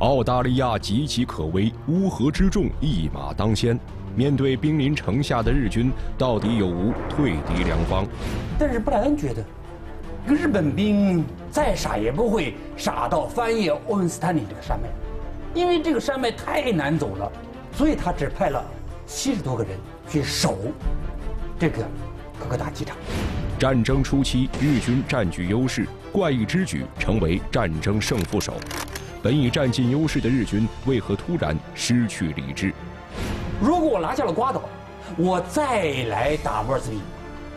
澳大利亚岌岌可危，乌合之众一马当先。面对兵临城下的日军，到底有无退敌良方？但是布莱恩觉得，日本兵再傻也不会傻到翻越欧文斯坦尼这个山脉，因为这个山脉太难走了，所以他只派了七十多个人去守这个科科达机场。战争初期，日军占据优势，怪异之举成为战争胜负手。本已占尽优势的日军，为何突然失去理智？如果我拿下了瓜岛，我再来打摩尔兹比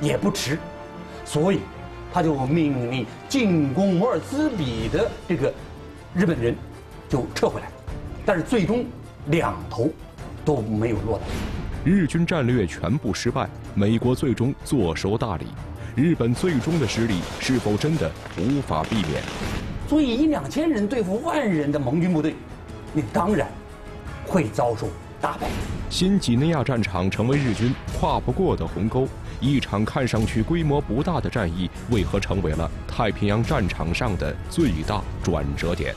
也不迟。所以，他就命令进攻摩尔兹比的这个日本人就撤回来。但是最终两头都没有落到。日军战略全部失败，美国最终坐收大礼。日本最终的失利是否真的无法避免？所以一两千人对付万人的盟军部队，你当然会遭受大败。新几内亚战场成为日军跨不过的鸿沟，一场看上去规模不大的战役，为何成为了太平洋战场上的最大转折点？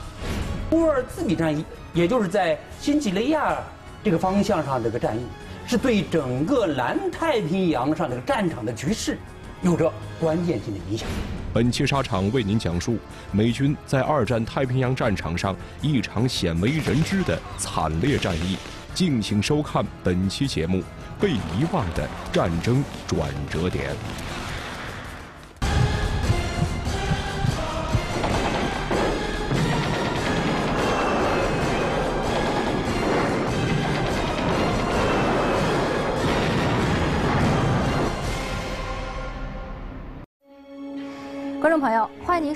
波尔兹比战役，也就是在新几内亚这个方向上这个战役，是对整个南太平洋上这个战场的局势。有着关键性的影响。本期沙场为您讲述美军在二战太平洋战场上一场鲜为人知的惨烈战役。敬请收看本期节目《被遗忘的战争转折点》。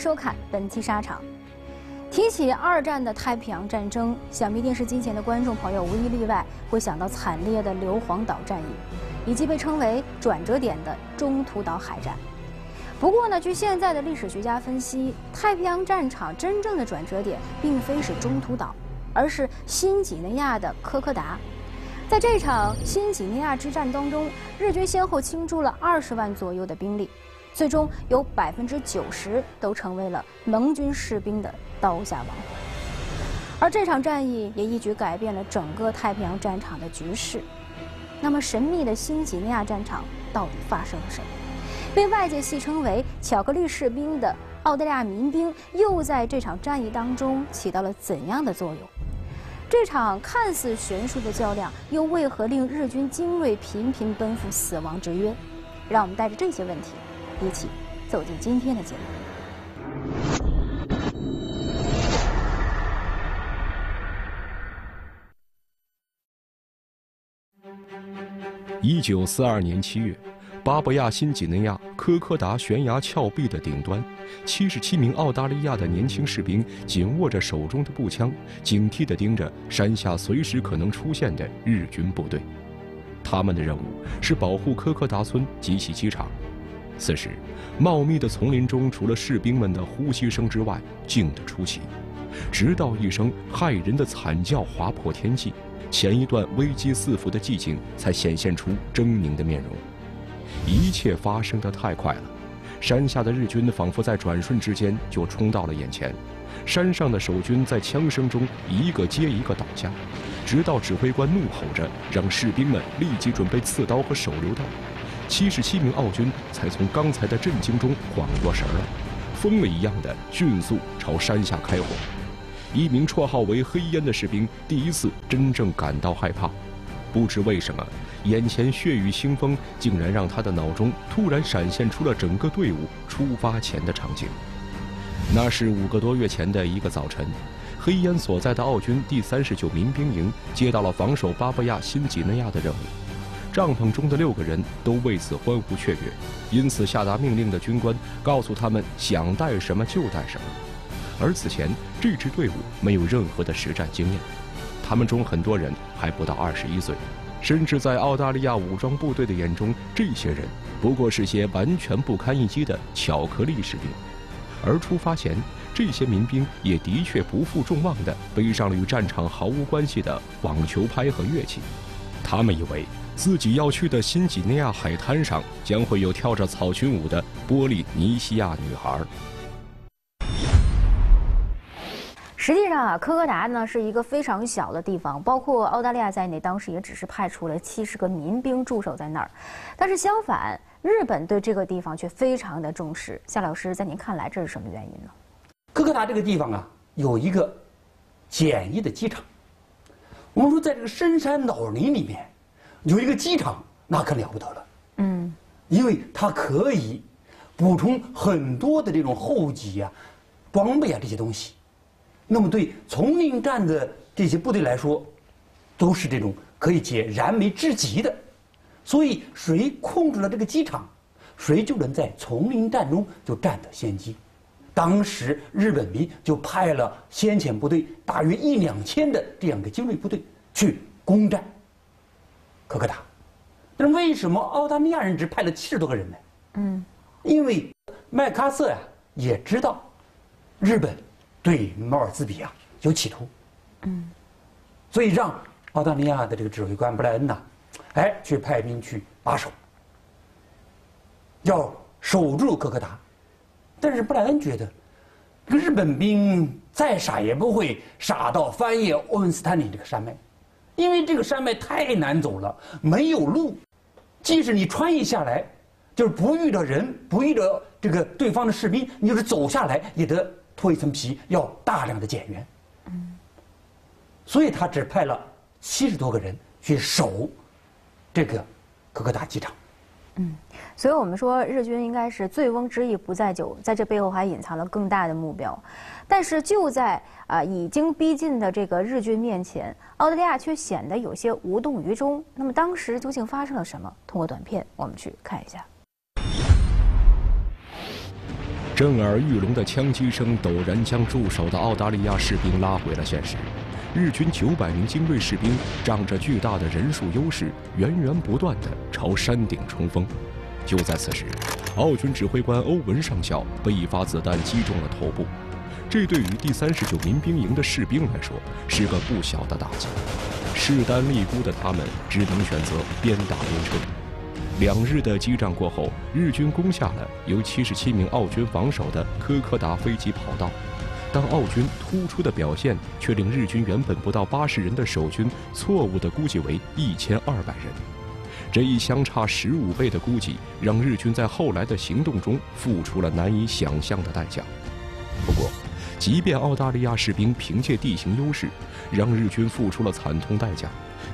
收看本期沙场。提起二战的太平洋战争，想必电视机前的观众朋友无一例外会想到惨烈的硫磺岛战役，以及被称为转折点的中途岛海战。不过呢，据现在的历史学家分析，太平洋战场真正的转折点并非是中途岛，而是新几内亚的科科达。在这场新几内亚之战当中，日军先后倾注了二十万左右的兵力。最终有百分之九十都成为了盟军士兵的刀下亡魂，而这场战役也一举改变了整个太平洋战场的局势。那么，神秘的新几内亚战场到底发生了什么？被外界戏称为“巧克力士兵”的澳大利亚民兵又在这场战役当中起到了怎样的作用？这场看似悬殊的较量，又为何令日军精锐频频奔赴死亡之约？让我们带着这些问题。一起走进今天的节目。一九四二年七月，巴布亚新几内亚科科达悬崖峭壁的顶端，七十七名澳大利亚的年轻士兵紧握着手中的步枪，警惕地盯着山下随时可能出现的日军部队。他们的任务是保护科科达村及其机场。此时，茂密的丛林中，除了士兵们的呼吸声之外，静得出奇。直到一声骇人的惨叫划破天际，前一段危机四伏的寂静才显现出狰狞的面容。一切发生的太快了，山下的日军仿佛在转瞬之间就冲到了眼前。山上的守军在枪声中一个接一个倒下，直到指挥官怒吼着让士兵们立即准备刺刀和手榴弹。七十七名澳军才从刚才的震惊中缓过神来，疯了一样的迅速朝山下开火。一名绰号为“黑烟”的士兵第一次真正感到害怕，不知为什么，眼前血雨腥风竟然让他的脑中突然闪现出了整个队伍出发前的场景。那是五个多月前的一个早晨，黑烟所在的澳军第三十九民兵营接到了防守巴布亚新几内亚的任务。帐篷中的六个人都为此欢呼雀跃，因此下达命令的军官告诉他们想带什么就带什么。而此前这支队伍没有任何的实战经验，他们中很多人还不到二十一岁，甚至在澳大利亚武装部队的眼中，这些人不过是些完全不堪一击的巧克力士兵。而出发前，这些民兵也的确不负众望地背上了与战场毫无关系的网球拍和乐器，他们以为。自己要去的新几内亚海滩上，将会有跳着草裙舞的波利尼西亚女孩。实际上啊，科科达呢是一个非常小的地方，包括澳大利亚在内，当时也只是派出了七十个民兵驻守在那儿。但是相反，日本对这个地方却非常的重视。夏老师，在您看来，这是什么原因呢？科科达这个地方啊，有一个简易的机场。我们说，在这个深山老林里面，有一个机场，那可了不得了。嗯，因为它可以补充很多的这种后给啊、装备啊这些东西。那么对丛林战的这些部队来说，都是这种可以解燃眉之急的，所以谁控制了这个机场，谁就能在丛林战中就占得先机。当时日本兵就派了先遣部队，大约一两千的这样一个精锐部队去攻占科克达。但是为什么澳大利亚人只派了七十多个人呢？嗯，因为麦克阿瑟呀也知道日本。对毛尔兹比啊有企图，嗯，所以让澳大利亚的这个指挥官布莱恩呐，哎，去派兵去把守，要守住可可达。但是布莱恩觉得，这个日本兵再傻也不会傻到翻越欧文斯坦尼这个山脉，因为这个山脉太难走了，没有路，即使你穿越下来，就是不遇到人，不遇到这个对方的士兵，你就是走下来也得。脱一层皮要大量的减员，嗯，所以他只派了七十多个人去守这个可可达机场，嗯，所以我们说日军应该是醉翁之意不在酒，在这背后还隐藏了更大的目标，但是就在啊已经逼近的这个日军面前，澳大利亚却显得有些无动于衷。那么当时究竟发生了什么？通过短片我们去看一下。震耳欲聋的枪击声陡然将驻守的澳大利亚士兵拉回了现实。日军九百名精锐士兵仗着巨大的人数优势，源源不断地朝山顶冲锋。就在此时，澳军指挥官欧文上校被一发子弹击中了头部。这对于第三十九民兵营的士兵来说是个不小的打击。势单力孤的他们只能选择边打边撤。两日的激战过后，日军攻下了由七十七名澳军防守的科科达飞机跑道，但澳军突出的表现却令日军原本不到八十人的守军错误地估计为一千二百人。这一相差十五倍的估计，让日军在后来的行动中付出了难以想象的代价。不过，即便澳大利亚士兵凭借地形优势，让日军付出了惨痛代价，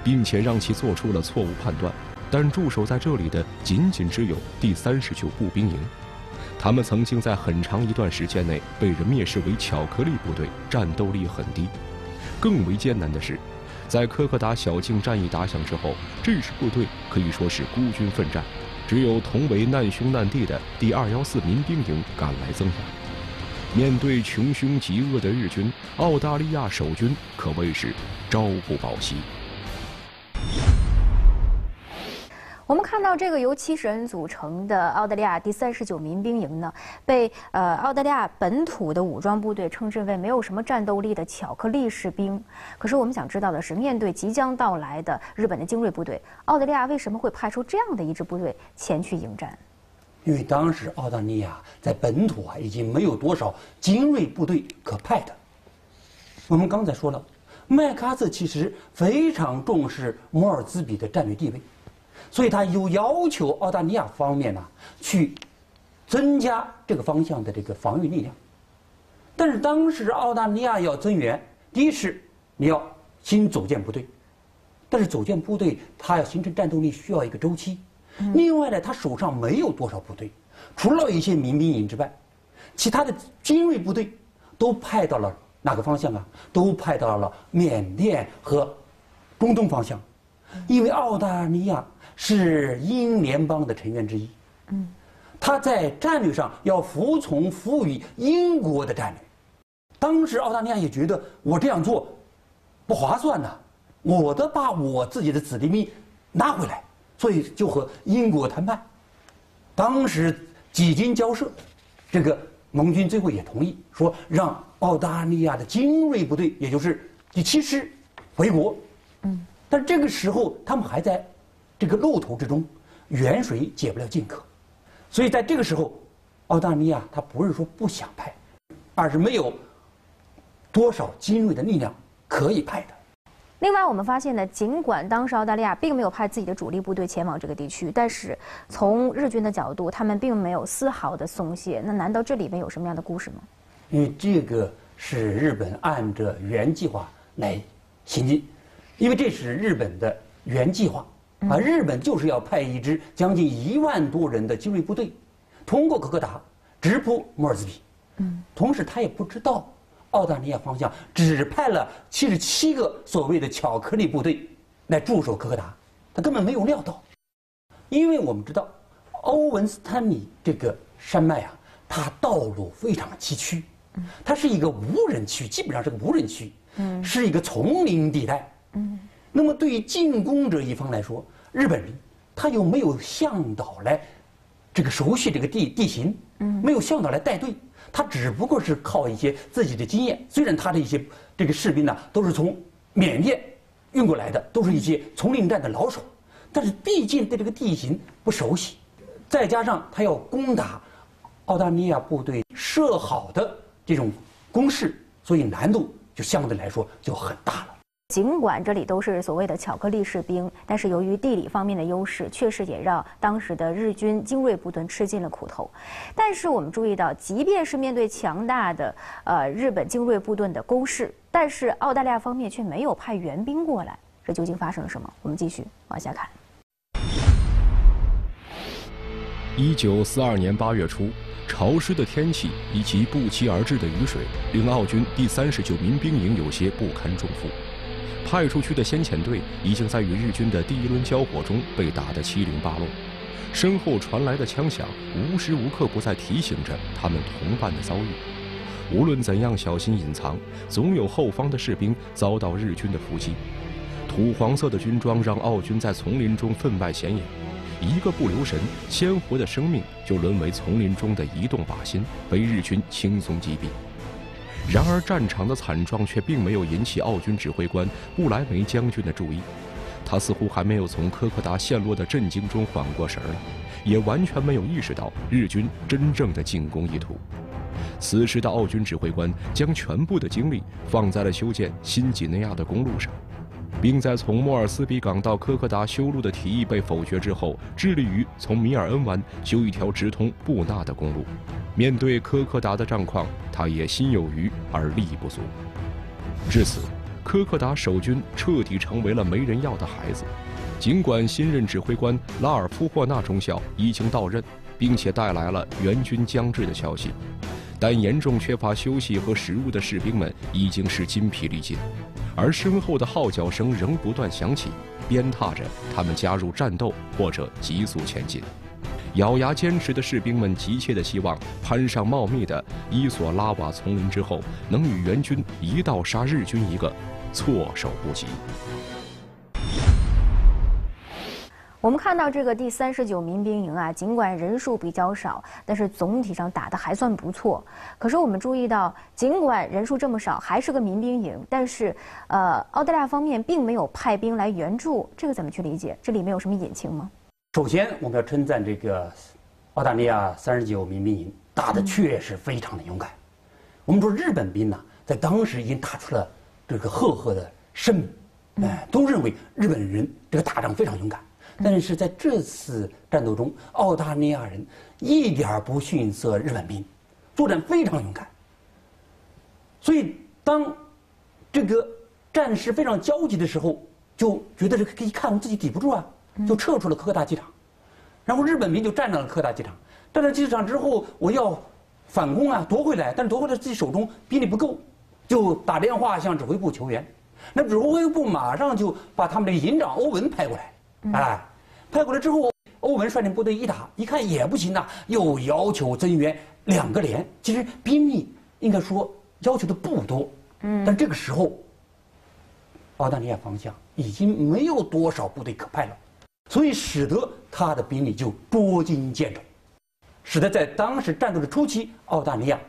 并且让其做出了错误判断。但驻守在这里的仅仅只有第三十九步兵营，他们曾经在很长一段时间内被人蔑视为巧克力部队，战斗力很低。更为艰难的是，在科克达小径战役打响之后，这支部队可以说是孤军奋战，只有同为难兄难弟的第二幺四民兵营赶来增援。面对穷凶极恶的日军，澳大利亚守军可谓是朝不保夕。我们看到这个由七十人组成的澳大利亚第三十九民兵营呢，被呃澳大利亚本土的武装部队称之为没有什么战斗力的巧克力士兵。可是我们想知道的是，面对即将到来的日本的精锐部队，澳大利亚为什么会派出这样的一支部队前去迎战？因为当时澳大利亚在本土啊已经没有多少精锐部队可派的。我们刚才说了，麦克阿瑟其实非常重视摩尔兹比的战略地位。所以他有要求澳大利亚方面呢，去增加这个方向的这个防御力量。但是当时澳大利亚要增援，第一是你要新组建部队，但是组建部队它要形成战斗力需要一个周期。另外呢，他手上没有多少部队，除了一些民兵营之外，其他的精锐部队都派到了哪个方向啊？都派到了缅甸和中东方向，因为澳大利亚。是英联邦的成员之一，嗯，他在战略上要服从服务于英国的战略。当时澳大利亚也觉得我这样做不划算呐，我得把我自己的子弟兵拿回来，所以就和英国谈判。当时几经交涉，这个盟军最后也同意说让澳大利亚的精锐部队，也就是第七师回国，嗯，但这个时候他们还在。这个路途之中，远水解不了近渴，所以在这个时候，澳大利亚他不是说不想派，而是没有多少精锐的力量可以派的。另外，我们发现呢，尽管当时澳大利亚并没有派自己的主力部队前往这个地区，但是从日军的角度，他们并没有丝毫的松懈。那难道这里面有什么样的故事吗？因为这个是日本按着原计划来行进，因为这是日本的原计划啊，日本就是要派一支将近一万多人的精锐部队，通过科克达直扑莫尔兹比。嗯，同时他也不知道。澳大利亚方向只派了七十七个所谓的巧克力部队来驻守科克达，他根本没有料到，因为我们知道，欧文斯坦尼这个山脉啊，它道路非常崎岖，它是一个无人区，基本上是个无人区，是一个丛林地带。那么对于进攻者一方来说，日本人他又没有向导来这个熟悉这个地地形，嗯没有向导来带队。他只不过是靠一些自己的经验，虽然他的一些这个士兵呢都是从缅甸运过来的，都是一些丛林战的老手，但是毕竟对这个地形不熟悉，再加上他要攻打澳大利亚部队设好的这种工事，所以难度就相对来说就很大了。尽管这里都是所谓的巧克力士兵，但是由于地理方面的优势，确实也让当时的日军精锐部队吃尽了苦头。但是我们注意到，即便是面对强大的呃日本精锐部队的攻势，但是澳大利亚方面却没有派援兵过来，这究竟发生了什么？我们继续往下看。一九四二年八月初，潮湿的天气以及不期而至的雨水，令澳军第三十九民兵营有些不堪重负。派出去的先遣队已经在与日军的第一轮交火中被打得七零八落，身后传来的枪响无时无刻不在提醒着他们同伴的遭遇。无论怎样小心隐藏，总有后方的士兵遭到日军的伏击。土黄色的军装让澳军在丛林中分外显眼，一个不留神，鲜活的生命就沦为丛林中的移动靶心，被日军轻松击毙。然而，战场的惨状却并没有引起奥军指挥官布莱梅将军的注意。他似乎还没有从科克达陷落的震惊中缓过神来，也完全没有意识到日军真正的进攻意图。此时的奥军指挥官将全部的精力放在了修建新几内亚的公路上。并在从莫尔斯比港到科克达修路的提议被否决之后，致力于从米尔恩湾修一条直通布纳的公路。面对科克达的战况，他也心有余而力不足。至此，科克达守军彻底成为了没人要的孩子。尽管新任指挥官拉尔夫霍纳中校已经到任，并且带来了援军将至的消息，但严重缺乏休息和食物的士兵们已经是筋疲力尽。而身后的号角声仍不断响起，鞭挞着他们加入战斗或者急速前进。咬牙坚持的士兵们急切地希望攀上茂密的伊索拉瓦丛林之后，能与援军一道杀日军一个措手不及。我们看到这个第三十九民兵营啊，尽管人数比较少，但是总体上打得还算不错。可是我们注意到，尽管人数这么少，还是个民兵营，但是呃，澳大利亚方面并没有派兵来援助，这个怎么去理解？这里面有什么隐情吗？首先，我们要称赞这个澳大利亚三十九民兵营打得确实非常的勇敢。我们说日本兵呢，在当时已经打出了这个赫赫的声名，哎，都认为日本人这个打仗非常勇敢。但是在这次战斗中，澳大利亚人一点不逊色日本兵，作战非常勇敢。所以，当这个战事非常焦急的时候，就觉得这个一看自己抵不住啊，就撤出了科大机场。然后日本兵就占领了科大机场。占了机场之后，我要反攻啊，夺回来，但是夺回来自己手中兵力不够，就打电话向指挥部求援。那指挥部马上就把他们的营长欧文派过来。哎，派过来之后，欧文率领部队一打，一看也不行呐，又要求增援两个连。其实兵力应该说要求的不多，嗯，但这个时候，澳大利亚方向已经没有多少部队可派了，所以使得他的兵力就捉襟见肘，使得在当时战斗的初期，澳大利亚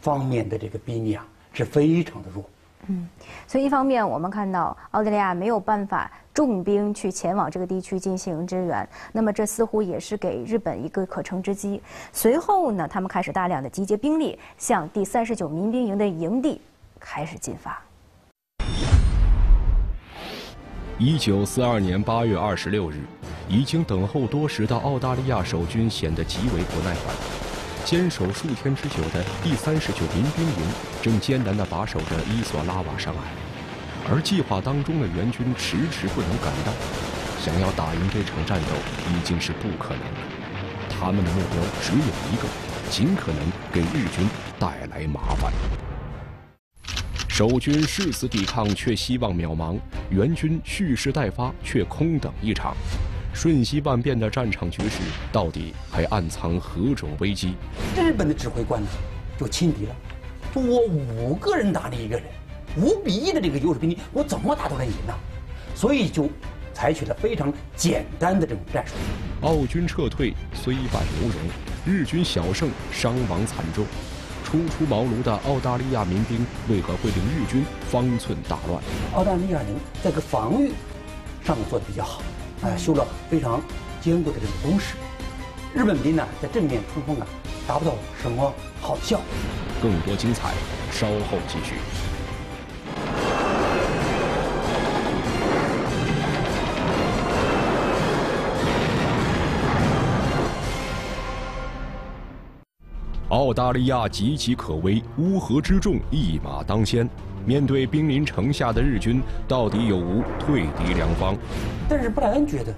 方面的这个兵力啊是非常的弱。嗯，所以一方面我们看到澳大利亚没有办法重兵去前往这个地区进行支援，那么这似乎也是给日本一个可乘之机。随后呢，他们开始大量的集结兵力，向第三十九民兵营的营地开始进发。一九四二年八月二十六日，已经等候多时的澳大利亚守军显得极为不耐烦。坚守数天之久的第三十九民兵营正艰难地把守着伊索拉瓦上岸，而计划当中的援军迟迟不能赶到，想要打赢这场战斗已经是不可能了。他们的目标只有一个，尽可能给日军带来麻烦。守军誓死抵抗，却希望渺茫；援军蓄势待发，却空等一场。瞬息万变的战场局势，到底还暗藏何种危机？日本的指挥官呢，就轻敌了。说我五个人打你一个人，五比一的这个优势兵力，我怎么打都能赢呢？所以就采取了非常简单的这种战术。澳军撤退虽败犹荣，日军小胜，伤亡惨重。初出茅庐的澳大利亚民兵为何会令日军方寸大乱？澳大利亚人在个防御上面做的比较好，哎，修了非常坚固的这个工事。日本兵呢在正面冲锋啊，达不到什么好效。更多精彩，稍后继续。澳大利亚岌岌可危，乌合之众一马当先。面对兵临城下的日军，到底有无退敌良方？但是布莱恩觉得，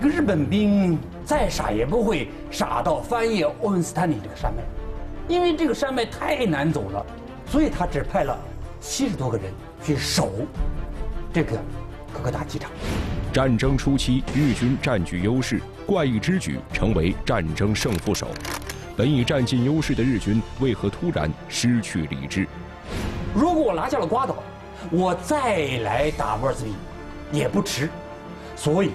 这个日本兵再傻也不会傻到翻越欧文斯坦尼这个山脉，因为这个山脉太难走了，所以他只派了七十多个人去守这个科科达机场。战争初期，日军占据优势，怪异之举成为战争胜负手。本已占尽优势的日军，为何突然失去理智？如果我拿下了瓜岛，我再来打摩尔兹比也不迟。所以，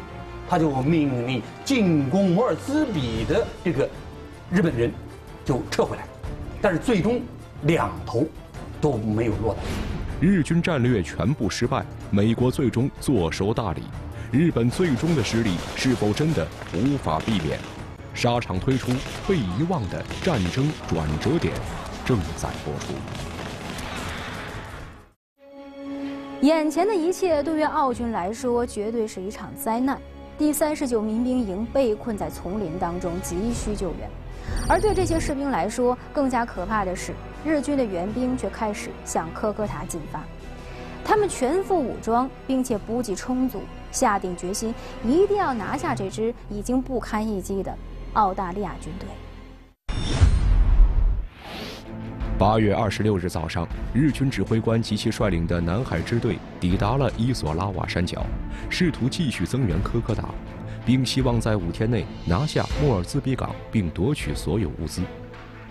他就命令进攻摩尔兹比的这个日本人就撤回来。但是最终两头都没有落到。日军战略全部失败，美国最终坐收大礼。日本最终的失利是否真的无法避免？沙场推出被遗忘的战争转折点，正在播出。眼前的一切对于澳军来说，绝对是一场灾难。第三十九民兵营被困在丛林当中，急需救援。而对这些士兵来说，更加可怕的是，日军的援兵却开始向科科塔进发。他们全副武装，并且补给充足，下定决心一定要拿下这支已经不堪一击的。澳大利亚军队。八月二十六日早上，日军指挥官及其率领的南海支队抵达了伊索拉瓦山脚，试图继续增援科科达，并希望在五天内拿下莫尔兹比港并夺取所有物资。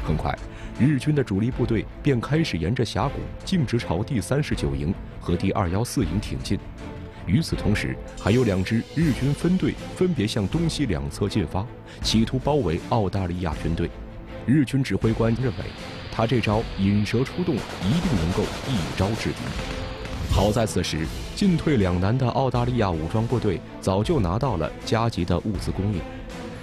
很快，日军的主力部队便开始沿着峡谷径直朝第三十九营和第二幺四营挺进。与此同时，还有两支日军分队分别向东西两侧进发，企图包围澳大利亚军队。日军指挥官认为，他这招引蛇出洞一定能够一招制敌。好在此时进退两难的澳大利亚武装部队早就拿到了加急的物资供应，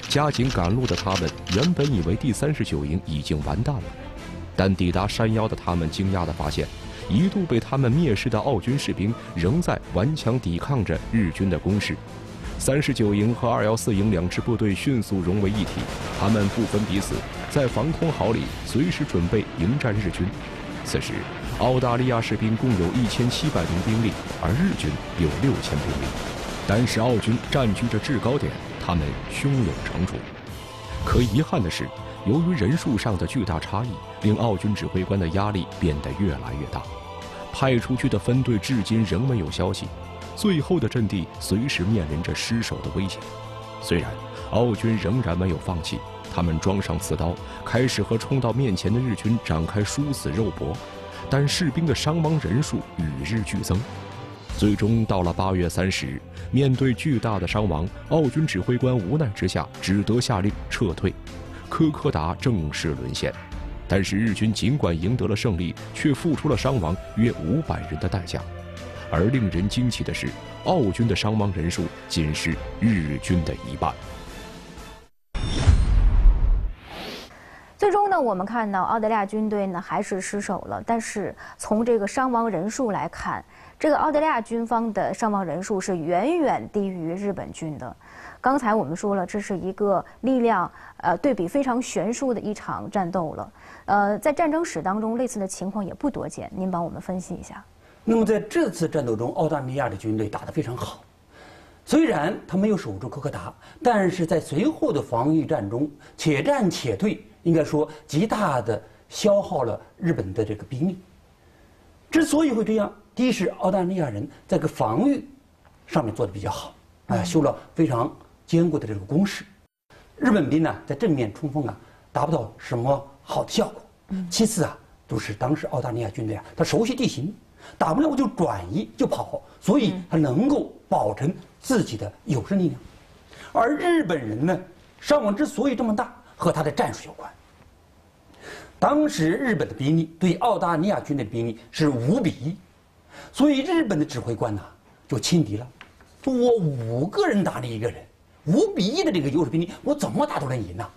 加紧赶路的他们原本以为第三十九营已经完蛋了，但抵达山腰的他们惊讶地发现。一度被他们蔑视的澳军士兵仍在顽强抵抗着日军的攻势。三十九营和二幺四营两支部队迅速融为一体，他们不分彼此，在防空壕里随时准备迎战日军。此时，澳大利亚士兵共有一千七百名兵力，而日军有六千兵力。但是澳军占据着制高点，他们胸有成竹。可遗憾的是。由于人数上的巨大差异，令澳军指挥官的压力变得越来越大。派出去的分队至今仍没有消息，最后的阵地随时面临着失守的危险。虽然澳军仍然没有放弃，他们装上刺刀，开始和冲到面前的日军展开殊死肉搏，但士兵的伤亡人数与日俱增。最终到了八月三十日，面对巨大的伤亡，澳军指挥官无奈之下只得下令撤退。科科达正式沦陷，但是日军尽管赢得了胜利，却付出了伤亡约五百人的代价。而令人惊奇的是，澳军的伤亡人数仅是日军的一半。最终呢，我们看到澳大利亚军队呢还是失守了，但是从这个伤亡人数来看，这个澳大利亚军方的伤亡人数是远远低于日本军的。刚才我们说了，这是一个力量呃对比非常悬殊的一场战斗了。呃，在战争史当中，类似的情况也不多见。您帮我们分析一下。那么在这次战斗中，澳大利亚的军队打得非常好。虽然他没有守住科克达，但是在随后的防御战中，且战且退，应该说极大的消耗了日本的这个兵力。之所以会这样，第一是澳大利亚人在个防御上面做的比较好，啊，修了非常坚固的这个工事。日本兵呢，在正面冲锋啊，达不到什么好的效果。其次啊，都是当时澳大利亚军队啊，他熟悉地形。打不了我就转移就跑，所以他能够保存自己的有生力量。而日本人呢，伤亡之所以这么大，和他的战术有关。当时日本的兵力对澳大利亚军的兵力是五比一，所以日本的指挥官呐就轻敌了，说我五个人打你一个人，五比一的这个优势兵力，我怎么打都能赢呐，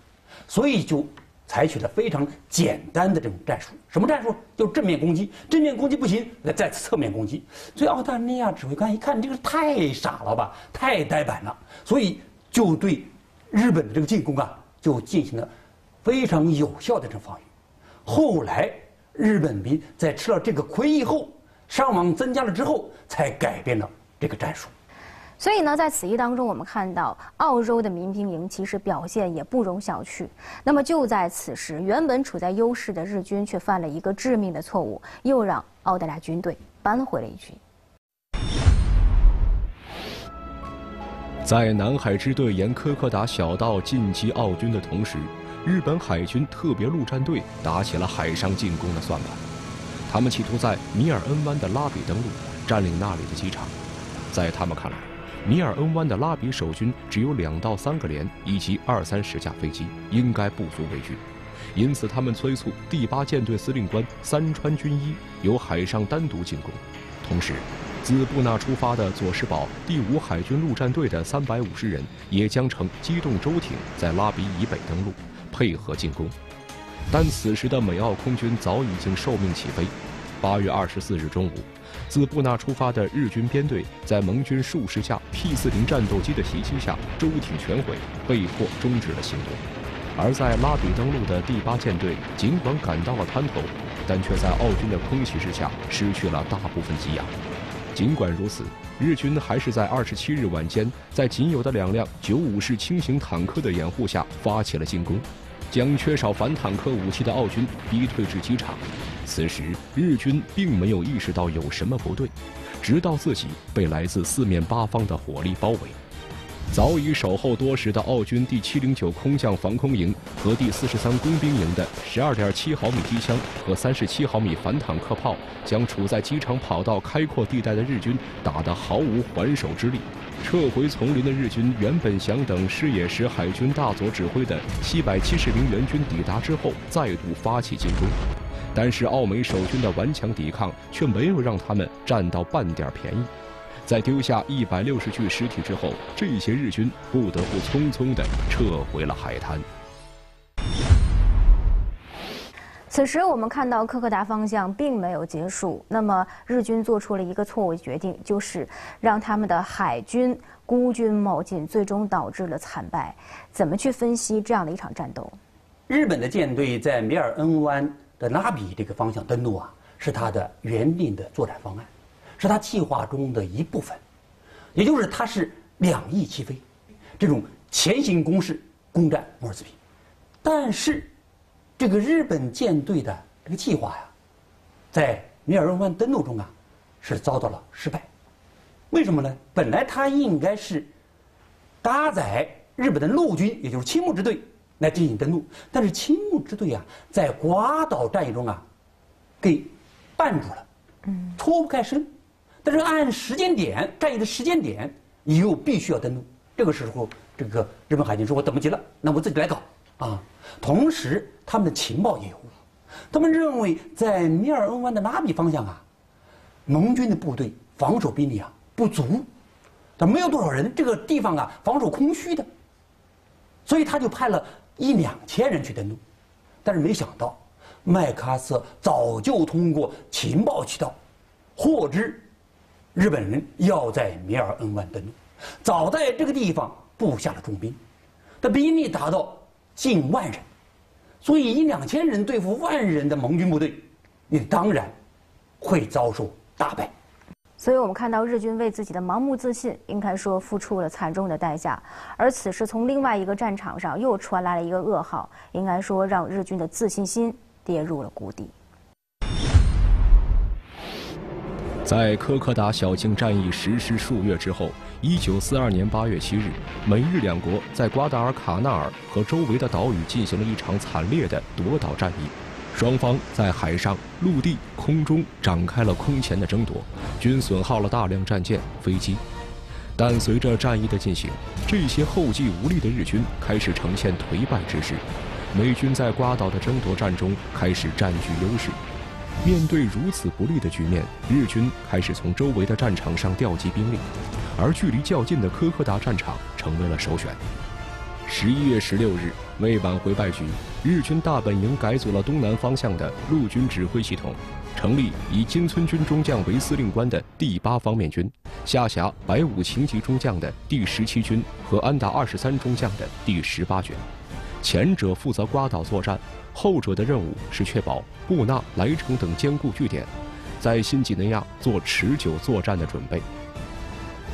所以就。采取了非常简单的这种战术，什么战术？就正面攻击。正面攻击不行，那再次侧面攻击。所以澳大利亚指挥官一看，这个太傻了吧，太呆板了，所以就对日本的这个进攻啊，就进行了非常有效的这种防御。后来日本兵在吃了这个亏以后，伤亡增加了之后，才改变了这个战术。所以呢，在此役当中，我们看到澳洲的民兵营其实表现也不容小觑。那么就在此时，原本处在优势的日军却犯了一个致命的错误，又让澳大利亚军队扳回了一局。在南海支队沿科克达小道进击澳军的同时，日本海军特别陆战队打起了海上进攻的算盘。他们企图在米尔恩湾的拉比登陆，占领那里的机场。在他们看来，米尔恩湾的拉比守军只有两到三个连以及二三十架飞机，应该不足为惧。因此，他们催促第八舰队司令官三川军一由海上单独进攻。同时，自布纳出发的佐世保第五海军陆战队的三百五十人也将乘机动舟艇在拉比以北登陆，配合进攻。但此时的美澳空军早已经受命起飞。八月二十四日中午。自布纳出发的日军编队，在盟军数十架 P-40 战斗机的袭击下，舟艇全毁，被迫终止了行动。而在拉比登陆的第八舰队，尽管赶到了滩头，但却在澳军的空袭之下失去了大部分给养。尽管如此，日军还是在二十七日晚间，在仅有的两辆九五式轻型坦克的掩护下发起了进攻，将缺少反坦克武器的澳军逼退至机场。此时，日军并没有意识到有什么不对，直到自己被来自四面八方的火力包围。早已守候多时的澳军第七零九空降防空营和第四十三工兵营的十二点七毫米机枪和三十七毫米反坦克炮，将处在机场跑道开阔地带的日军打得毫无还手之力。撤回丛林的日军原本想等矢野石海军大佐指挥的七百七十名援军抵达之后，再度发起进攻。但是澳美守军的顽强抵抗却没有让他们占到半点便宜，在丢下一百六十具尸体之后，这些日军不得不匆匆地撤回了海滩。此时我们看到科克达方向并没有结束，那么日军做出了一个错误决定，就是让他们的海军孤军冒进，最终导致了惨败。怎么去分析这样的一场战斗？日本的舰队在米尔恩湾。的拉比这个方向登陆啊，是他的原定的作战方案，是他计划中的一部分，也就是他是两翼齐飞，这种前行攻势攻占莫尔兹比。但是，这个日本舰队的这个计划呀，在米尔恩湾登陆中啊，是遭到了失败。为什么呢？本来他应该是搭载日本的陆军，也就是青木支队。来进行登陆，但是青木支队啊，在瓜岛战役中啊，给绊住了，嗯，脱不开身。但是按时间点，战役的时间点，你又必须要登陆。这个时候，这个日本海军说：“我等不及了，那我自己来搞啊！”同时，他们的情报也有误，他们认为在米尔恩湾的拉比方向啊，盟军的部队防守兵力啊不足，他没有多少人，这个地方啊防守空虚的，所以他就派了。一两千人去登陆，但是没想到，麦克阿瑟早就通过情报渠道获知日本人要在米尔恩湾登陆，早在这个地方布下了重兵，的兵力达到近万人，所以一两千人对付万人的盟军部队，你当然会遭受大败。所以我们看到日军为自己的盲目自信，应该说付出了惨重的代价。而此时从另外一个战场上又传来了一个噩耗，应该说让日军的自信心跌入了谷底。在科科达小径战役实施数月之后，一九四二年八月七日，美日两国在瓜达尔卡纳尔和周围的岛屿进行了一场惨烈的夺岛战役。双方在海上、陆地、空中展开了空前的争夺，均损耗了大量战舰、飞机。但随着战役的进行，这些后继无力的日军开始呈现颓败之势。美军在瓜岛的争夺战中开始占据优势。面对如此不利的局面，日军开始从周围的战场上调集兵力，而距离较近的科科达战场成为了首选。十一月十六日，为挽回败局，日军大本营改组了东南方向的陆军指挥系统，成立以金村军中将为司令官的第八方面军，下辖白五轻级中将的第十七军和安达二十三中将的第十八军。前者负责瓜岛作战，后者的任务是确保布纳、莱城等坚固据点，在新几内亚做持久作战的准备。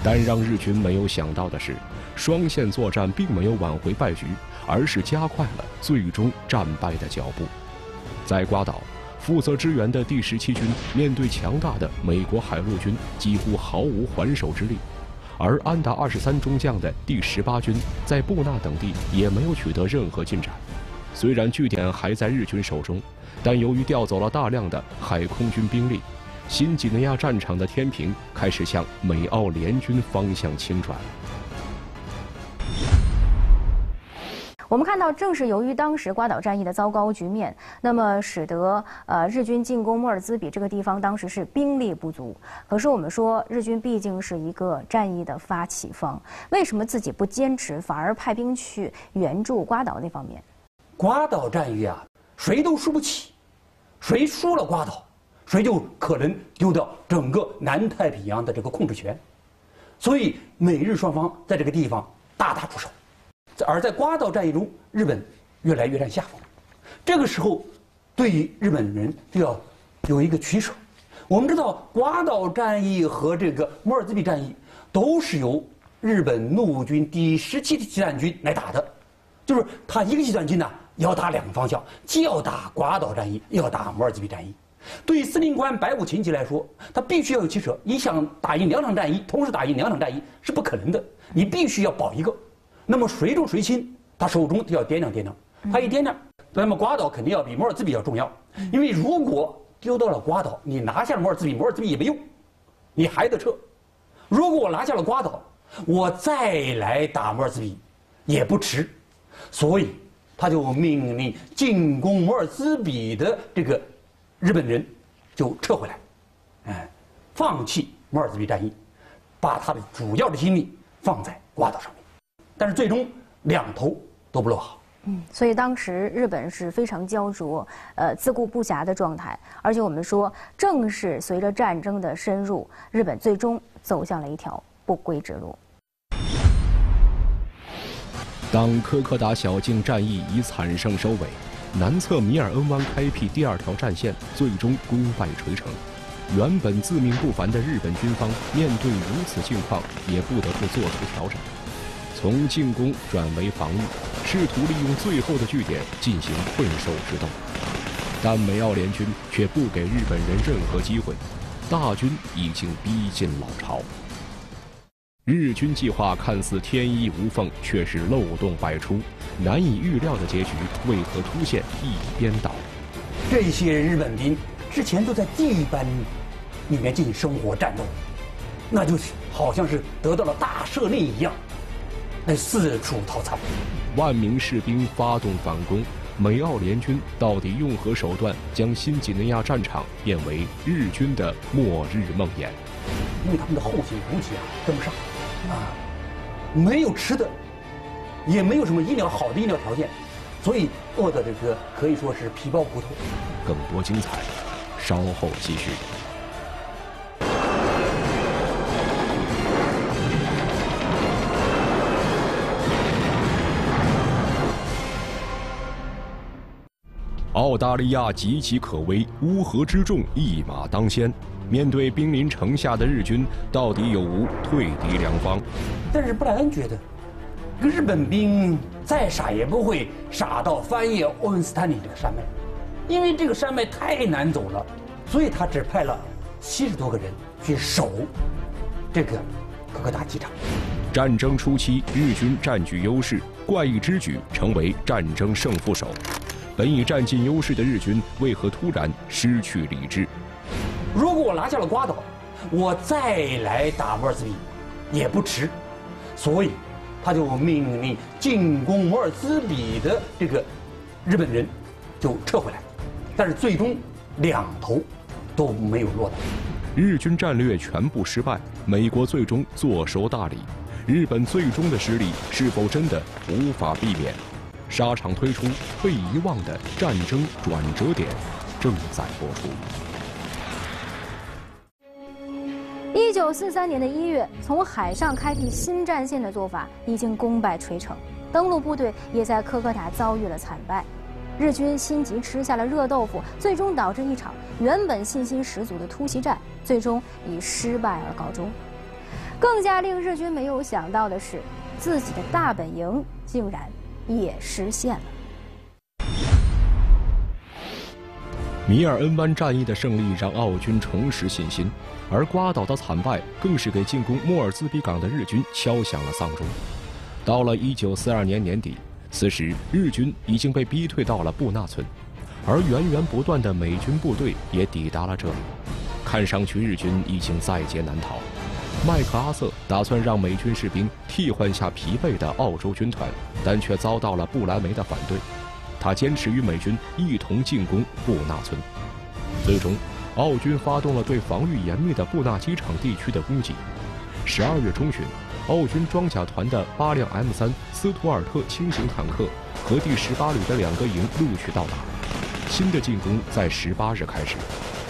但让日军没有想到的是。双线作战并没有挽回败局，而是加快了最终战败的脚步。在瓜岛，负责支援的第十七军面对强大的美国海陆军，几乎毫无还手之力；而安达二十三中将的第十八军在布纳等地也没有取得任何进展。虽然据点还在日军手中，但由于调走了大量的海空军兵力，新几内亚战场的天平开始向美澳联军方向倾转。我们看到，正是由于当时瓜岛战役的糟糕局面，那么使得呃日军进攻莫尔兹比这个地方当时是兵力不足。可是我们说，日军毕竟是一个战役的发起方，为什么自己不坚持，反而派兵去援助瓜岛那方面？瓜岛战役啊，谁都输不起，谁输了瓜岛，谁就可能丢掉整个南太平洋的这个控制权。所以，美日双方在这个地方大打出手。而在瓜岛战役中，日本越来越占下风。这个时候，对于日本人就要有一个取舍。我们知道，瓜岛战役和这个摩尔兹比战役都是由日本陆军第十七集团军来打的，就是他一个集团军呢要打两个方向，既要打瓜岛战役，又要打摩尔兹比战役。对于司令官白武琴吉来说，他必须要有取舍。你想打赢两场战役，同时打赢两场战役是不可能的，你必须要保一个。那么谁重谁轻，他手中就要掂量掂量。他一掂量，那么瓜岛肯定要比摩尔兹比要重要，因为如果丢到了瓜岛，你拿下了摩尔兹比，摩尔兹比也没用，你还得撤。如果我拿下了瓜岛，我再来打摩尔兹比也不迟，所以他就命令进攻摩尔兹比的这个日本人就撤回来，哎，放弃摩尔兹比战役，把他的主要的精力放在瓜岛上。但是最终两头都不落好。嗯，所以当时日本是非常焦灼，呃，自顾不暇的状态。而且我们说，正是随着战争的深入，日本最终走向了一条不归之路。当科科达小径战役以惨胜收尾，南侧米尔恩湾开辟第二条战线，最终功败垂成。原本自命不凡的日本军方，面对如此境况，也不得不做出调整。从进攻转为防御，试图利用最后的据点进行困兽之斗，但美澳联军却不给日本人任何机会，大军已经逼近老巢。日军计划看似天衣无缝，却是漏洞百出，难以预料的结局为何出现一边倒？这些日本兵之前都在地班里面进行生活战斗，那就是好像是得到了大赦令一样。在四处逃窜，万名士兵发动反攻，美澳联军到底用何手段将新几内亚战场变为日军的末日梦魇？因为他们的后勤补给啊跟不上，啊，没有吃的，也没有什么医疗好的医疗条件，所以饿的这个可以说是皮包骨头。更多精彩，稍后继续。澳大利亚岌岌可危，乌合之众一马当先。面对兵临城下的日军，到底有无退敌良方？但是布莱恩觉得，日本兵再傻也不会傻到翻越欧文斯坦尼这个山脉，因为这个山脉太难走了，所以他只派了七十多个人去守这个科克达机场。战争初期，日军占据优势，怪异之举成为战争胜负手。本已占尽优势的日军，为何突然失去理智？如果我拿下了瓜岛，我再来打摩尔兹比也不迟。所以，他就命令进攻摩尔兹比的这个日本人就撤回来。但是最终两头都没有落到。日军战略全部失败，美国最终坐收大礼。日本最终的失利是否真的无法避免？沙场推出被遗忘的战争转折点，正在播出。一九四三年的一月，从海上开辟新战线的做法已经功败垂成，登陆部队也在科科塔遭遇了惨败，日军心急吃下了热豆腐，最终导致一场原本信心十足的突袭战，最终以失败而告终。更加令日军没有想到的是，自己的大本营竟然。也实现了。米尔恩湾战役的胜利让澳军重拾信心，而瓜岛的惨败更是给进攻莫尔兹比港的日军敲响了丧钟。到了1942年年底，此时日军已经被逼退到了布纳村，而源源不断的美军部队也抵达了这里，看上去日军已经在劫难逃。麦克阿瑟打算让美军士兵替换下疲惫的澳洲军团，但却遭到了布莱梅的反对。他坚持与美军一同进攻布纳村。最终，澳军发动了对防御严密的布纳机场地区的攻击。十二月中旬，澳军装甲团的八辆 M 三斯图尔特轻型坦克和第十八旅的两个营陆续到达。新的进攻在十八日开始。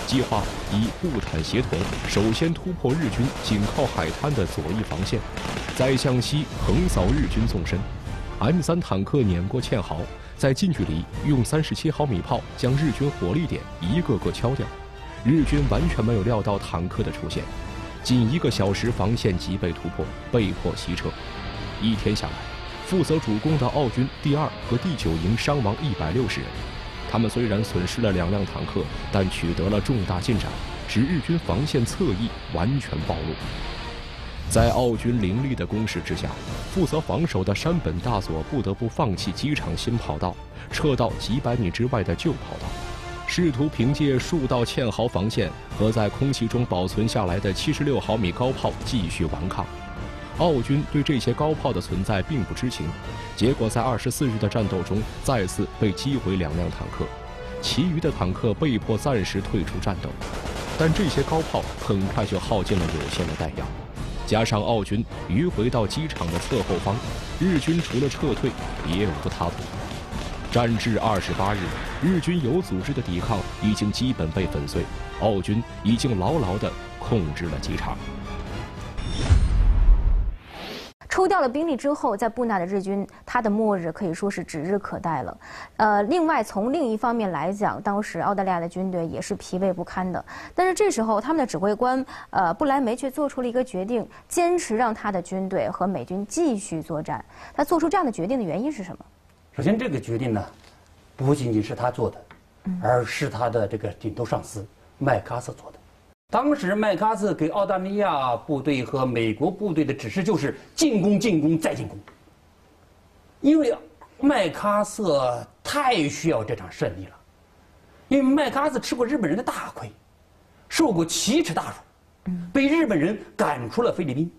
计划以步坦协同，首先突破日军紧靠海滩的左翼防线，再向西横扫日军纵深。M3 坦克碾过堑壕，在近距离用37毫米炮将日军火力点一个个敲掉。日军完全没有料到坦克的出现，仅一个小时防线即被突破，被迫西撤。一天下来，负责主攻的澳军第二和第九营伤亡一百六十人。他们虽然损失了两辆坦克，但取得了重大进展，使日军防线侧翼完全暴露。在澳军凌厉的攻势之下，负责防守的山本大佐不得不放弃机场新跑道，撤到几百米之外的旧跑道，试图凭借数道堑壕防线和在空气中保存下来的七十六毫米高炮继续顽抗。澳军对这些高炮的存在并不知情，结果在二十四日的战斗中再次被击毁两辆坦克，其余的坦克被迫暂时退出战斗。但这些高炮很快就耗尽了有限的弹药，加上澳军迂回到机场的侧后方，日军除了撤退别无他补。战至二十八日，日军有组织的抵抗已经基本被粉碎，澳军已经牢牢地控制了机场。抽调了兵力之后，在布纳的日军，他的末日可以说是指日可待了。呃，另外从另一方面来讲，当时澳大利亚的军队也是疲惫不堪的。但是这时候，他们的指挥官呃布莱梅却做出了一个决定，坚持让他的军队和美军继续作战。他做出这样的决定的原因是什么？首先，这个决定呢，不仅仅是他做的，而是他的这个顶头上司麦克阿瑟做的。当时麦克阿瑟给澳大利亚部队和美国部队的指示就是进攻、进攻再进攻。因为麦克阿瑟太需要这场胜利了，因为麦克阿瑟吃过日本人的大亏，受过奇耻大辱，被日本人赶出了菲律宾，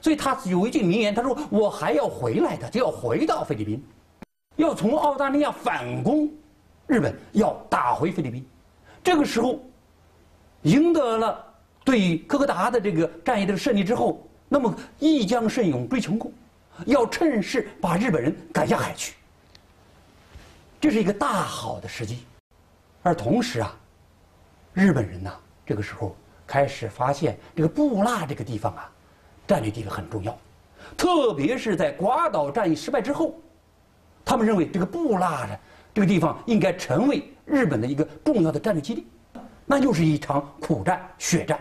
所以他有一句名言，他说：“我还要回来的，就要回到菲律宾，要从澳大利亚反攻日本，要打回菲律宾。”这个时候。赢得了对科克达的这个战役的胜利之后，那么一将胜勇追穷寇，要趁势把日本人赶下海去。这是一个大好的时机。而同时啊，日本人呢，这个时候开始发现这个布纳这个地方啊，战略地位很重要，特别是在瓜岛战役失败之后，他们认为这个布纳的这个地方应该成为日本的一个重要的战略基地，那又是一场苦战、血战。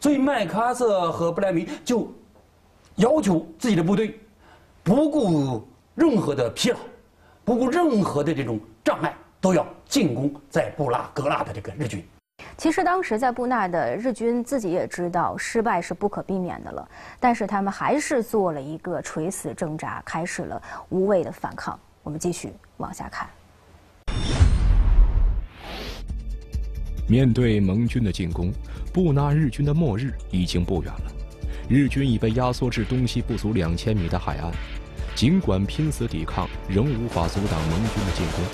所以麦克阿瑟和布莱明就要求自己的部队不顾任何的疲劳，不顾任何的这种障碍。都要进攻在布拉格纳的这个日军。其实当时在布纳的日军自己也知道失败是不可避免的了，但是他们还是做了一个垂死挣扎，开始了无谓的反抗。我们继续往下看。面对盟军的进攻，布纳日军的末日已经不远了。日军已被压缩至东西不足两千米的海岸，尽管拼死抵抗，仍无法阻挡盟军的进攻。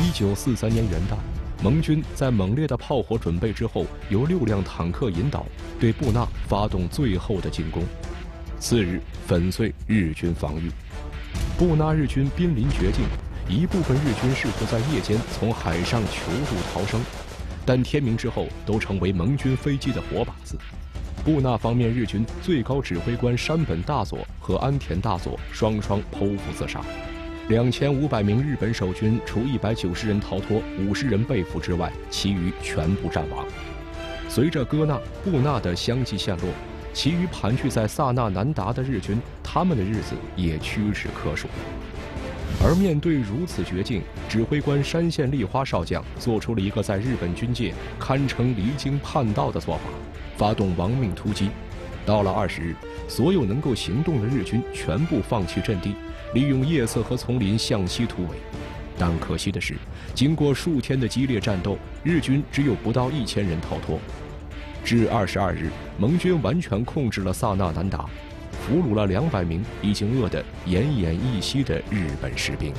一九四三年元旦，盟军在猛烈的炮火准备之后，由六辆坦克引导，对布纳发动最后的进攻。次日，粉碎日军防御，布纳日军濒临绝境。一部分日军试图在夜间从海上求助逃生，但天明之后都成为盟军飞机的活靶子。布纳方面日军最高指挥官山本大佐和安田大佐双双剖腹自杀。两千五百名日本守军，除一百九十人逃脱、五十人被俘之外，其余全部战亡。随着戈纳、布纳的相继陷落，其余盘踞在萨那南达的日军，他们的日子也屈指可数。而面对如此绝境，指挥官山县立花少将做出了一个在日本军界堪称离经叛道的做法：发动亡命突击。到了二十日，所有能够行动的日军全部放弃阵地。利用夜色和丛林向西突围，但可惜的是，经过数天的激烈战斗，日军只有不到一千人逃脱。至二十二日，盟军完全控制了萨那南达，俘虏了两百名已经饿得奄奄一息的日本士兵。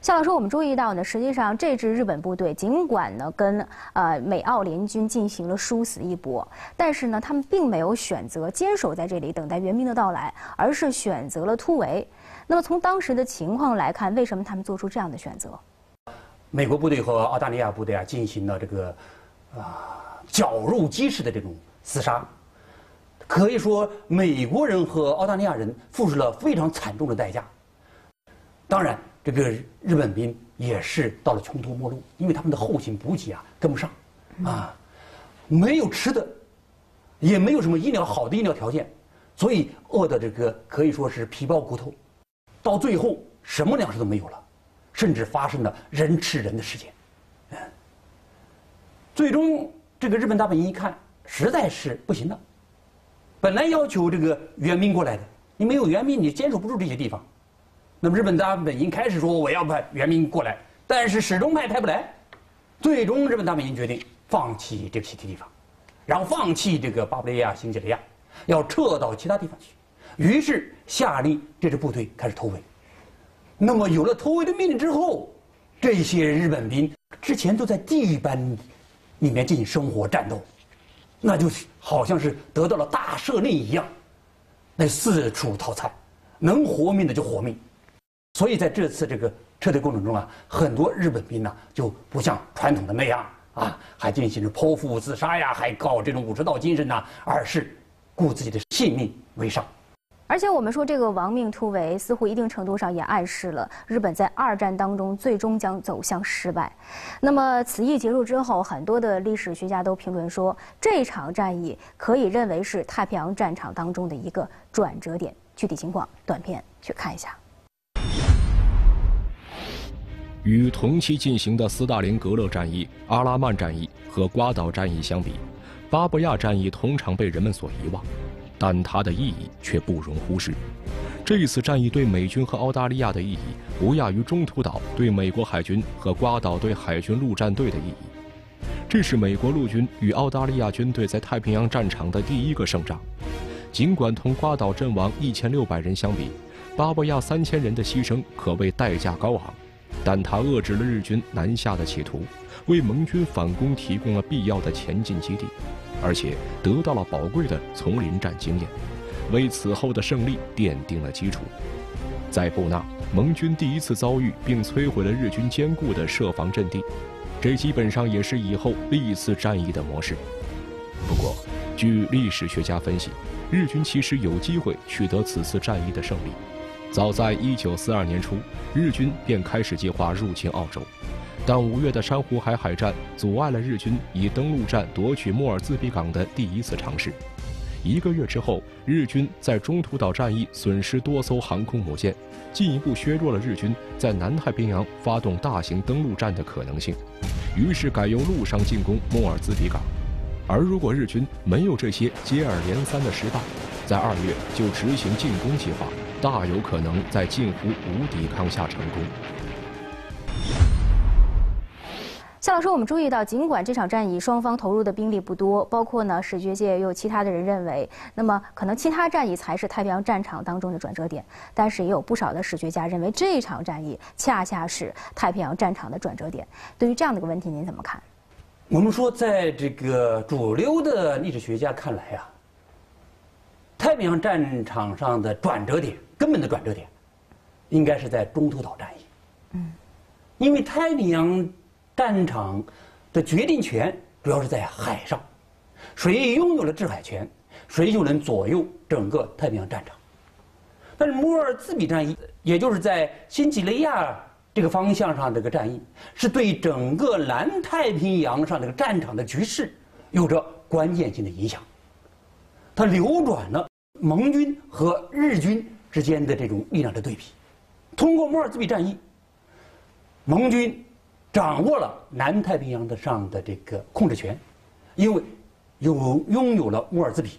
夏老师，我们注意到呢，实际上这支日本部队尽管呢跟呃美澳联军进行了殊死一搏，但是呢他们并没有选择坚守在这里等待援兵的到来，而是选择了突围。那么从当时的情况来看，为什么他们做出这样的选择？美国部队和澳大利亚部队啊进行了这个啊绞肉机式的这种厮杀，可以说美国人和澳大利亚人付出了非常惨重的代价。当然。这个日本兵也是到了穷途末路，因为他们的后勤补给啊跟不上，啊，没有吃的，也没有什么医疗好的医疗条件，所以饿的这个可以说是皮包骨头，到最后什么粮食都没有了，甚至发生了人吃人的事件，嗯，最终这个日本大本营一看实在是不行了，本来要求这个援兵过来的，你没有援兵，你坚守不住这些地方。那么日本大本营开始说我要派援兵过来，但是始终派派不来，最终日本大本营决定放弃这些地方，然后放弃这个巴布利亚新几内亚，要撤到其他地方去，于是下令这支部队开始突围。那么有了突围的命令之后，这些日本兵之前都在地狱般里面进行生活战斗，那就好像是得到了大赦令一样，那四处逃窜，能活命的就活命。所以在这次这个撤退过程中啊，很多日本兵呢就不像传统的那样啊，还进行着剖腹自杀呀，还搞这种武士道精神呐，而是顾自己的性命为上。而且我们说这个亡命突围，似乎一定程度上也暗示了日本在二战当中最终将走向失败。那么此役结束之后，很多的历史学家都评论说，这场战役可以认为是太平洋战场当中的一个转折点。具体情况，短片去看一下。与同期进行的斯大林格勒战役、阿拉曼战役和瓜岛战役相比，巴布亚战役通常被人们所遗忘，但它的意义却不容忽视。这次战役对美军和澳大利亚的意义，不亚于中途岛对美国海军和瓜岛对海军陆战队的意义。这是美国陆军与澳大利亚军队在太平洋战场的第一个胜仗。尽管同瓜岛阵亡一千六百人相比，巴布亚三千人的牺牲可谓代价高昂。但它遏制了日军南下的企图，为盟军反攻提供了必要的前进基地，而且得到了宝贵的丛林战经验，为此后的胜利奠定了基础。在布纳，盟军第一次遭遇并摧毁了日军坚固的设防阵地，这基本上也是以后历次战役的模式。不过，据历史学家分析，日军其实有机会取得此次战役的胜利。早在1942年初，日军便开始计划入侵澳洲，但五月的珊瑚海海战阻碍了日军以登陆战夺取莫尔兹比港的第一次尝试。一个月之后，日军在中途岛战役损失多艘航空母舰，进一步削弱了日军在南太平洋发动大型登陆战的可能性，于是改由陆上进攻莫尔兹比港。而如果日军没有这些接二连三的失败，在二月就执行进攻计划。大有可能在近乎无抵抗下成功。夏老师，我们注意到，尽管这场战役双方投入的兵力不多，包括呢史学界也有其他的人认为，那么可能其他战役才是太平洋战场当中的转折点，但是也有不少的史学家认为这场战役恰恰是太平洋战场的转折点。对于这样的一个问题，您怎么看？我们说，在这个主流的历史学家看来呀，太平洋战场上的转折点。根本的转折点，应该是在中途岛战役。嗯，因为太平洋战场的决定权主要是在海上，谁拥有了制海权，谁就能左右整个太平洋战场。但是摩尔兹比战役，也就是在新几内亚这个方向上这个战役，是对整个南太平洋上这个战场的局势有着关键性的影响。它扭转了盟军和日军。之间的这种力量的对比，通过摩尔兹比战役，盟军掌握了南太平洋的上的这个控制权，因为有拥有了摩尔兹比，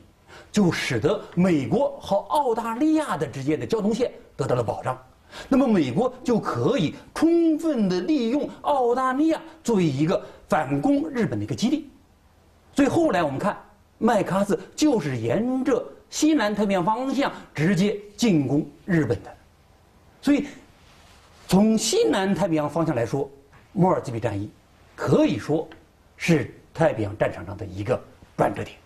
就使得美国和澳大利亚的之间的交通线得到了保障。那么美国就可以充分的利用澳大利亚作为一个反攻日本的一个基地。所以后来我们看，麦克阿瑟就是沿着。西南太平洋方向直接进攻日本的，所以从西南太平洋方向来说，莫尔兹比战役可以说是太平洋战场上的一个转折点。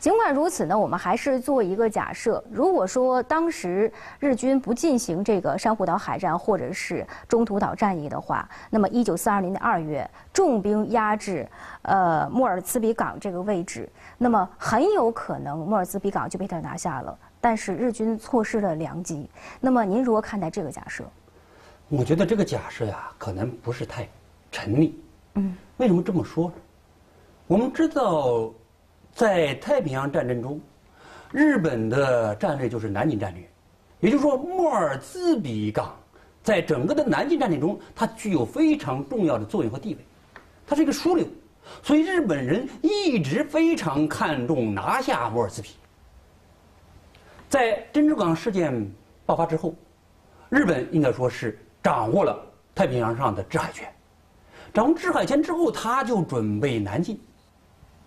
尽管如此呢，我们还是做一个假设：如果说当时日军不进行这个珊瑚岛海战或者是中途岛战役的话，那么1942年的2月，重兵压制呃莫尔兹比港这个位置，那么很有可能莫尔兹比港就被他拿下了。但是日军错失了良机。那么您如何看待这个假设？我觉得这个假设呀，可能不是太成立。嗯，为什么这么说？我们知道。在太平洋战争中，日本的战略就是南进战略，也就是说，莫尔兹比港在整个的南京战略中，它具有非常重要的作用和地位，它是一个枢纽，所以日本人一直非常看重拿下莫尔兹比。在珍珠港事件爆发之后，日本应该说是掌握了太平洋上的制海权，掌握制海权之后，他就准备南进。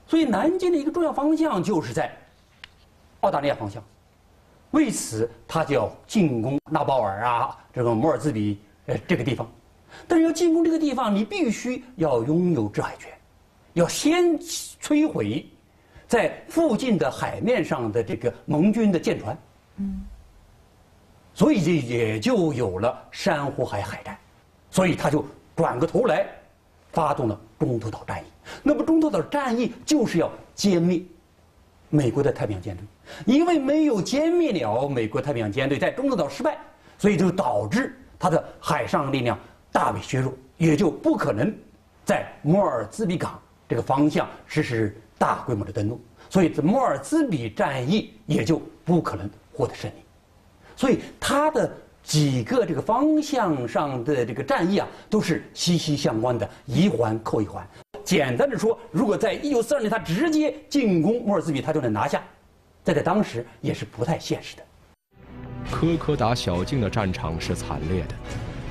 所以，南京的一个重要方向就是在澳大利亚方向。为此，他就要进攻纳鲍尔啊，这个摩尔兹比呃这个地方。但是，要进攻这个地方，你必须要拥有制海权，要先摧毁在附近的海面上的这个盟军的舰船。嗯。所以，这也就有了珊瑚海海战。所以，他就转过头来，发动了中途岛战役。那么中途岛战役就是要歼灭美国的太平洋舰队，因为没有歼灭了美国太平洋舰队，在中途岛失败，所以就导致他的海上力量大为削弱，也就不可能在摩尔兹比港这个方向实施大规模的登陆，所以这摩尔兹比战役也就不可能获得胜利，所以他的几个这个方向上的这个战役啊，都是息息相关的，一环扣一环。简单的说，如果在一九四二年他直接进攻莫尔兹比，他就能拿下，在在当时也是不太现实的。科科达小径的战场是惨烈的，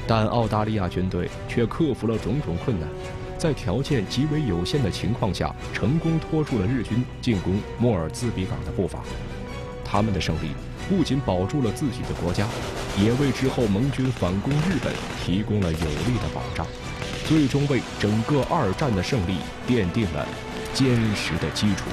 但澳大利亚军队却克服了种种困难，在条件极为有限的情况下，成功拖住了日军进攻莫尔兹比港的步伐。他们的胜利不仅保住了自己的国家，也为之后盟军反攻日本提供了有力的保障。最终为整个二战的胜利奠定了坚实的基础。